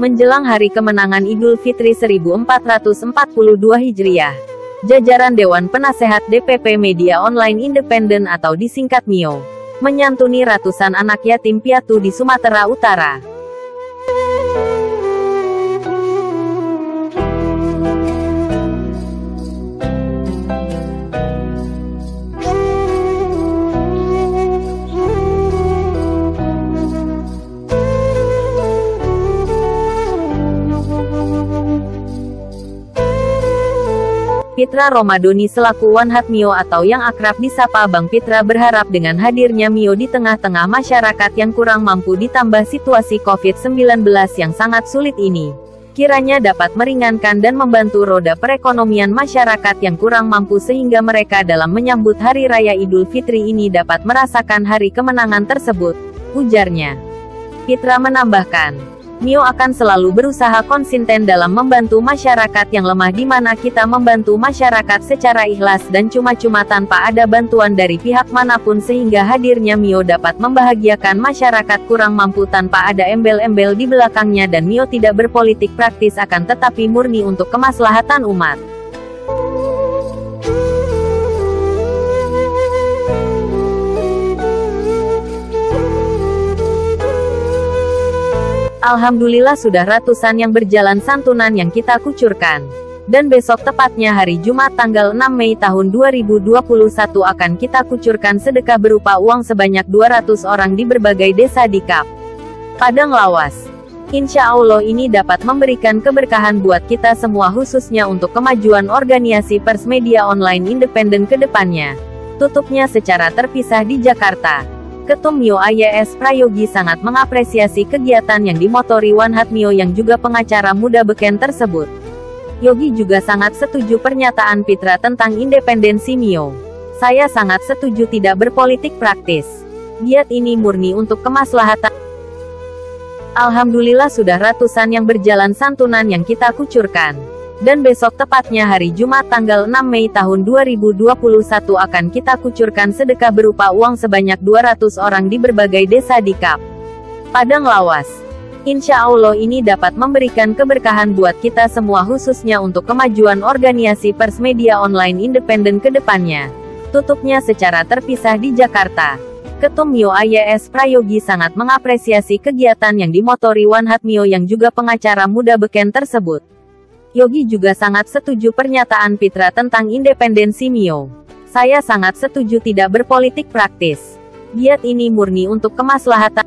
Menjelang hari kemenangan Idul Fitri 1442 Hijriah, jajaran Dewan Penasehat DPP Media Online Independen atau disingkat MIO, menyantuni ratusan anak yatim piatu di Sumatera Utara. Pitra Romadoni selaku Hat Mio atau yang akrab disapa Bang Pitra berharap dengan hadirnya Mio di tengah-tengah masyarakat yang kurang mampu ditambah situasi COVID-19 yang sangat sulit ini, kiranya dapat meringankan dan membantu roda perekonomian masyarakat yang kurang mampu sehingga mereka dalam menyambut Hari Raya Idul Fitri ini dapat merasakan hari kemenangan tersebut, ujarnya. Pitra menambahkan, Mio akan selalu berusaha konsisten dalam membantu masyarakat yang lemah di mana kita membantu masyarakat secara ikhlas dan cuma-cuma tanpa ada bantuan dari pihak mana pun sehingga hadirnya Mio dapat membahagiakan masyarakat kurang mampu tanpa ada embel-embel di belakangnya dan Mio tidak berpolitik praktis akan tetapi murni untuk kemaslahatan umat. Alhamdulillah sudah ratusan yang berjalan santunan yang kita kucurkan. Dan besok tepatnya hari Jumat tanggal 6 Mei tahun 2021 akan kita kucurkan sedekah berupa uang sebanyak 200 orang di berbagai desa di Kap. Padang Lawas. Insya Allah ini dapat memberikan keberkahan buat kita semua khususnya untuk kemajuan organisasi pers media online independen ke depannya. Tutupnya secara terpisah di Jakarta. Ketum Mio AYS Prayogi sangat mengapresiasi kegiatan yang dimotori Wan Mio yang juga pengacara muda beken tersebut. Yogi juga sangat setuju pernyataan Pitra tentang independensi Mio. Saya sangat setuju tidak berpolitik praktis. Giat ini murni untuk kemaslahatan. Alhamdulillah sudah ratusan yang berjalan santunan yang kita kucurkan dan besok tepatnya hari Jumat tanggal 6 Mei tahun 2021 akan kita kucurkan sedekah berupa uang sebanyak 200 orang di berbagai desa di Kap. Padang Lawas. Insya Allah ini dapat memberikan keberkahan buat kita semua khususnya untuk kemajuan organisasi pers media online independen ke depannya. Tutupnya secara terpisah di Jakarta. Ketum Mio AYS Prayogi sangat mengapresiasi kegiatan yang dimotori Wan Mio yang juga pengacara muda beken tersebut. Yogi juga sangat setuju pernyataan Pitra tentang independensi Mio. Saya sangat setuju tidak berpolitik praktis. Giat ini murni untuk kemaslahatan.